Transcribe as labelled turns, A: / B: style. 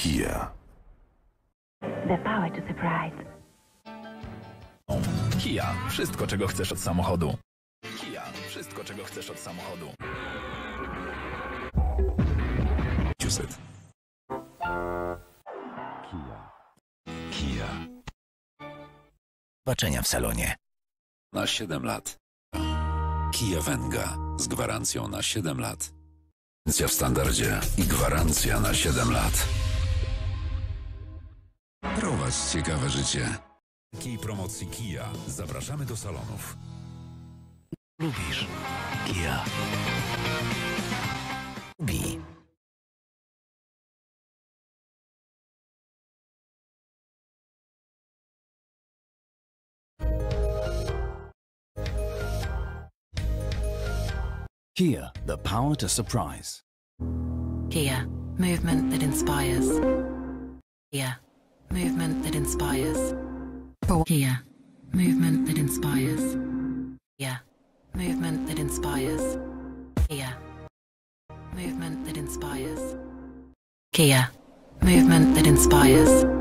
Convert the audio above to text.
A: Kia.
B: The power to surprise.
C: Kia. Wszystko, czego chcesz od samochodu. Kia. Wszystko, czego chcesz od samochodu.
A: 500.
D: Kia.
E: Baczenia w salonie.
D: Na 7 lat. Kia Venga z gwarancją na 7 lat. Gwarancja w standardzie i gwarancja na 7 lat. Prowadź ciekawe życie. Kij promocji Kia. Zapraszamy do salonów.
E: Lubisz. Kia. Lubi.
F: Kia, the power to surprise.
G: Kia, movement that inspires. Kia, movement that inspires. Kia, movement that inspires. Kia, movement that inspires. Kia, movement that inspires. Kia, movement that inspires.